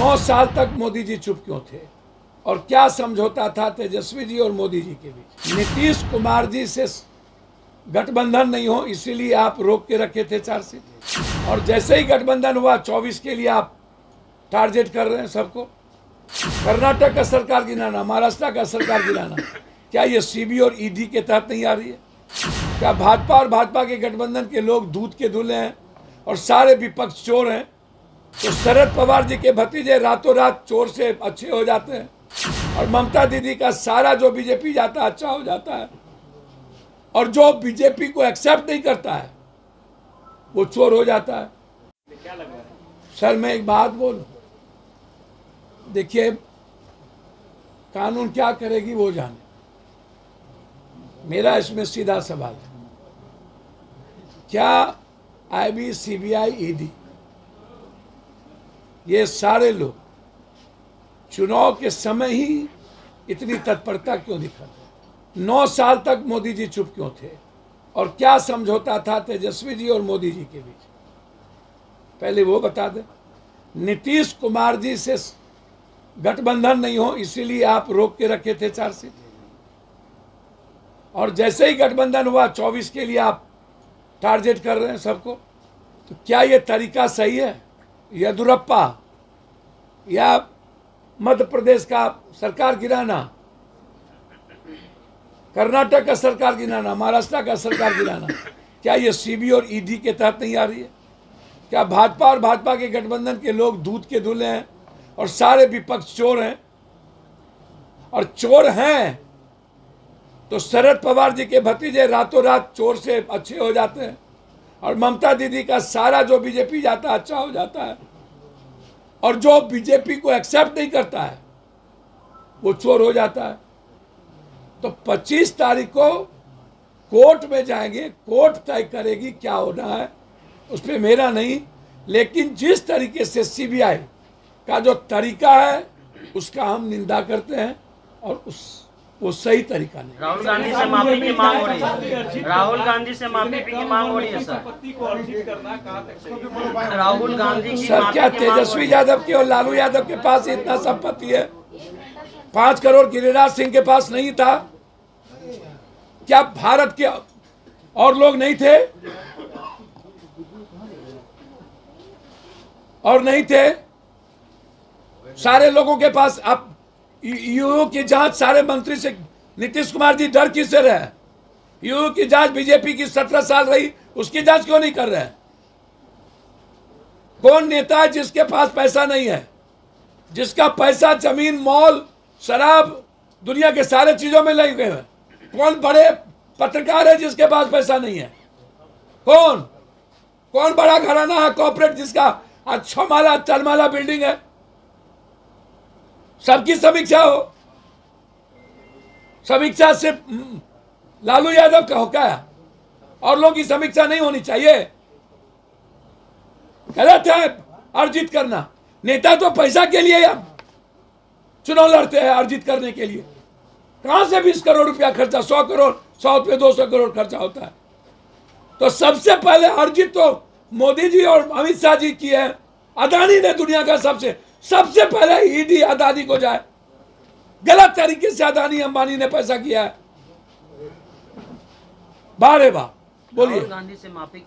नौ साल तक मोदी जी चुप क्यों थे? और क्या समझौता था तेजस्वी जी और मोदी जी के बीच? नीतीश कुमार जी से गठबंधन नहीं हो, इसीलिए आप रोक के रखे थे चार सीट। और जैसे ही गठबंधन हुआ, चौबीस के लिए आप टारगेट कर रहे हैं सबको। कर्नाटक का सरकार गिराना महाराष्ट्र का सरकार गिराना क्या ये सीबी और ईडी के तहत नहीं आ रही है? क्या भाजपा और भाजपा के गठबंधन के लोग दूध के दूल्हे हैं और सारे विपक्ष चोर हैं? तो शरद पवार जी के भतीजे रातों रात चोर से अच्छे हो जाते हैं और ममता दीदी का सारा जो बीजेपी जाता है अच्छा हो जाता है। और जो बीजेपी को एक्सेप्ट नहीं करता है, वो चोर हो जाता है। सर, मैं एक बात बोलूँ? देखिए, कानून क्या करेगी वो जाने। मेरा इसमें सीधा सवाल है। क्या आईबी सीबीआई ईडी ये सारे लोग चुनाव के समय ही इतनी तत्परता क्यों दिखाते नौ साल तक मोदी जी चुप क्यों थे? और क्या समझौता था तेजस्वी जी और मोदी जी के बीच? पहले वो बता दें। नीतीश कुमार जी से गठबंधन नहीं हो, इसीलिए आप रोक के रखे थे चार सीट। और जैसे ही गठबंधन हुआ, चौबीस के लिए आप टारगेट कर रहे हैं सबको। तो क्या ये तरीका सही है? येदुरप्पा या मध्य प्रदेश का सरकार गिराना कर्नाटक का सरकार गिराना महाराष्ट्र का सरकार गिराना क्या ये सीबी और ईडी के तहत नहीं आ रही है? क्या भाजपा और भाजपा के गठबंधन के लोग दूध के दूल्हे हैं और सारे विपक्ष चोर हैं? और चोर हैं तो शरद पवार जी के भतीजे रातों रात चोर से अच्छे हो जाते हैं और ममता दीदी का सारा जो बीजेपी जाता है अच्छा हो जाता है। और जो बीजेपी को एक्सेप्ट नहीं करता है, वो चोर हो जाता है। तो 25 तारीख को कोर्ट में जाएँगे, कोर्ट तय करेगी क्या होना है, उस पर मेरा नहीं। लेकिन जिस तरीके से सीबीआई का जो तरीका है, उसका हम निंदा करते हैं और उस वो सही तरीका नहीं। राहुल गांधी से माफ़ी की मांग हो रही है। राहुल गांधी से माफ़ी की मांग हो रही है सर। राहुल गांधी सर क्या तेजस्वी यादव की और लालू यादव के पास इतना संपत्ति है? पाँच करोड़ गिरिराज सिंह के पास नहीं था। क्या भारत के और लोग नहीं थे? और नहीं थे? सारे लोगों के पास अब यूओ की जाँच सारे मंत्री से, नीतीश कुमार जी डर किससे रहे? यूओ की जाँच बीजेपी की सत्रह साल रही, उसकी जाँच क्यों नहीं कर रहे? कौन नेता है जिसके पास पैसा नहीं है? जिसका पैसा, ज़मीन, मॉल, शराब, दुनिया के सारे चीज़ों में लगे हुए कौन बड़े पत्रकार है जिसके पास पैसा नहीं है? कौन? कौन बड़ा घराना है कॉर्पोरेट जिसका अच्छा माला तलमाला बिल्डिंग है? सबकी समीक्षा हो। समीक्षा से हम्म, लालू यादव का हो क्या? और लोगों की समीक्षा नहीं होनी चाहिए। गलत है अर्जित करना। नेता तो पैसा के लिए अब चुनाव लड़ते हैं अर्जित करने के लिए। कहाँ से बीस करोड़ रुपया खर्चा सौ करोड़ सौ पे दो सौ करोड़ खर्चा होता है। तो सबसे पहले अर्जित तो मोदी जी और अमित शाह जी की है। अदानी ने दुनिया का सबसे सबसे पहले ईडी अदानी को जाए। गलत तरीके से अदानी अंबानी ने पैसा किया है। बारे बार बोलिए। गांधी से माफ़ी